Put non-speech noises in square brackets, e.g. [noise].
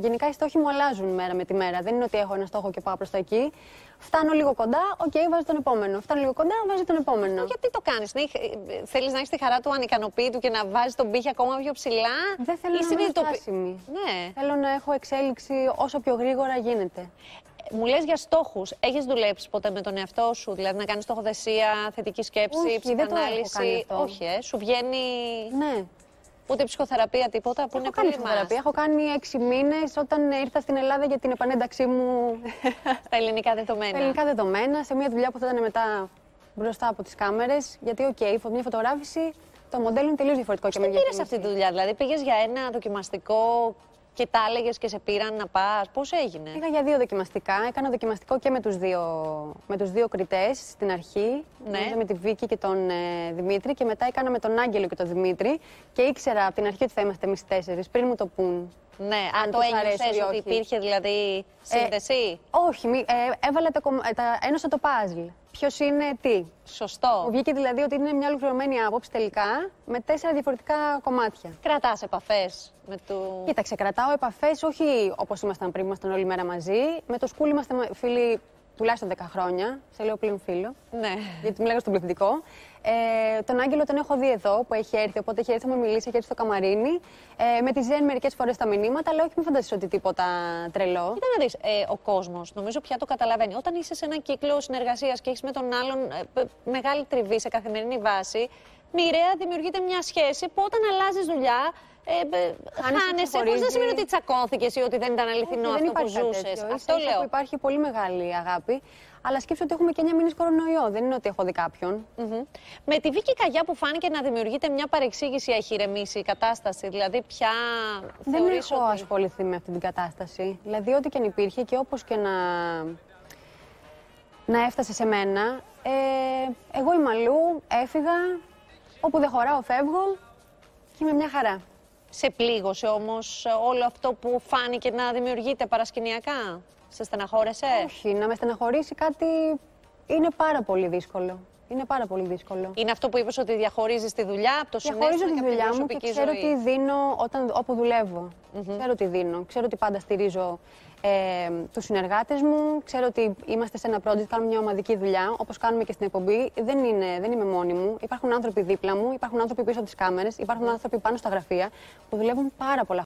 Γενικά οι στόχοι μου αλλάζουν μέρα με τη μέρα. Δεν είναι ότι έχω ένα στόχο και πάω προς τα εκεί. Φτάνω λίγο κοντά, OK, okay, βάζω τον επόμενο. Φτάνω λίγο κοντά, βάζω τον επόμενο. Γιατί το κάνεις, Θέλεις να έχεις τη χαρά του ανικανοποίητου και να βάζεις τον πήχη ακόμα πιο ψηλά. Δεν θέλω να είμαι στάσιμη. Ναι. Θέλω να έχω εξέλιξη όσο πιο γρήγορα γίνεται. Μου λες για στόχους. Έχεις δουλέψει ποτέ με τον εαυτό σου, δηλαδή να κάνεις στοχοθεσία, θετική σκέψη, Όχι, ψυχανάλυση; Δεν Όχι, ε, σου βγαίνει. Ναι. Ούτε ψυχοθεραπεία, τίποτα που έχω είναι κάνει πολύ ψυχοθεραπεία. Έχω κάνει έξι μήνες όταν ήρθα στην Ελλάδα για την επανένταξή μου. [laughs] Στα ελληνικά δεδομένα. Στα ελληνικά δεδομένα, σε μια δουλειά που θα ήταν μετά μπροστά από τις κάμερες. Γιατί, OK, okay, μια φωτογράφηση, το μοντέλο είναι τελείως διαφορετικό και με πήρες αυτή τη δουλειά, δηλαδή πήγες για ένα δοκιμαστικό και τα έλεγες και σε πήραν να πας. Πώς έγινε; Πήγα για δύο δοκιμαστικά. Έκανα δοκιμαστικό και με τους δύο, με τους δύο κριτές στην αρχή. Ναι. Με τη Βίκη και τον ε, Δημήτρη. Και μετά έκανα με τον Άγγελο και τον Δημήτρη. Και ήξερα από την αρχή ότι θα είμαστε εμείς τέσσερις, πριν μου το πούν. Ναι, αν το ένιωσες ότι υπήρχε δηλαδή σύνδεση; Ε, όχι, μη, ε, έβαλα τα, ε, τα, ένωσα το παζλ. Ποιος είναι τι. Σωστό. Μου βγήκε δηλαδή ότι είναι μια ολοκληρωμένη άποψη τελικά με τέσσερα διαφορετικά κομμάτια. Κρατάς επαφές με το. Κοίταξε, κρατάω επαφές όχι όπως ήμασταν πριν, ήμασταν όλη μέρα μαζί. Με το σκούλ είμαστε φίλοι τουλάχιστον 10 χρόνια. Σε λέω πλέον φίλο. Ναι. Γιατί μου λέγανε στον πληθυντικό. Ε, τον Άγγελο τον έχω δει εδώ που έχει έρθει, οπότε έχει έρθει να μου μιλήσει, έχει έρθει στο καμαρίνι. Ε, με τη Ζέν μερικές φορές τα μηνύματα, αλλά όχι μην φανταστείς ότι τίποτα τρελό. Κοίτα να δεις, ε, ο κόσμος νομίζω πια το καταλαβαίνει. Όταν είσαι σε ένα κύκλο συνεργασίας και έχεις με τον άλλον ε, μεγάλη τριβή σε καθημερινή βάση, μοιραία δημιουργείται μια σχέση που όταν αλλάζεις δουλειά, ε, χάνεσαι. Πώ δεν σημαίνει ότι τσακώθηκες ή ότι δεν ήταν αληθινό Όχι, αυτό δεν που ζούσες. Αυτό λέω. Που υπάρχει πολύ μεγάλη αγάπη. Αλλά σκέψω ότι έχουμε και 9 μήνε κορονοϊό. Δεν είναι ότι έχω δει κάποιον. Mm -hmm. Με τη Βίκη Καγιά που φάνηκε να δημιουργείται μια παρεξήγηση, έχει ηρεμήσει η κατάσταση. Δηλαδή, πια. Δεν έχω ότι... ασχοληθεί με αυτή την κατάσταση. Δηλαδή, ό,τι και αν υπήρχε και όπως και να. να έφτασε σε μένα. Ε, εγώ είμαι αλλού, έφυγα. Όπου δεν χωράω, φεύγω και είμαι μια χαρά. Σε πλήγωσε όμως όλο αυτό που φάνηκε να δημιουργείται παρασκηνιακά; Σε στεναχώρεσες; Όχι, να με στεναχωρήσει κάτι είναι πάρα πολύ δύσκολο. Είναι πάρα πολύ δύσκολο. Είναι αυτό που είπες ότι διαχωρίζεις τη δουλειά από το συνέστημα Διαχωρίζω τη δουλειά μου και ξέρω ζωή. τι δίνω όταν, όπου δουλεύω. Mm -hmm. Ξέρω τι δίνω. Ξέρω ότι πάντα στηρίζω ε, τους συνεργάτες μου. Ξέρω ότι είμαστε σε ένα project, κάνουμε μια ομαδική δουλειά, όπως κάνουμε και στην εκπομπή. Δεν, είναι, δεν είμαι μόνη μου. Υπάρχουν άνθρωποι δίπλα μου, υπάρχουν άνθρωποι πίσω από τις κάμερες, υπάρχουν άνθρωποι πάνω στα γραφεία που δουλεύουν πάρα πολλά